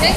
Vem,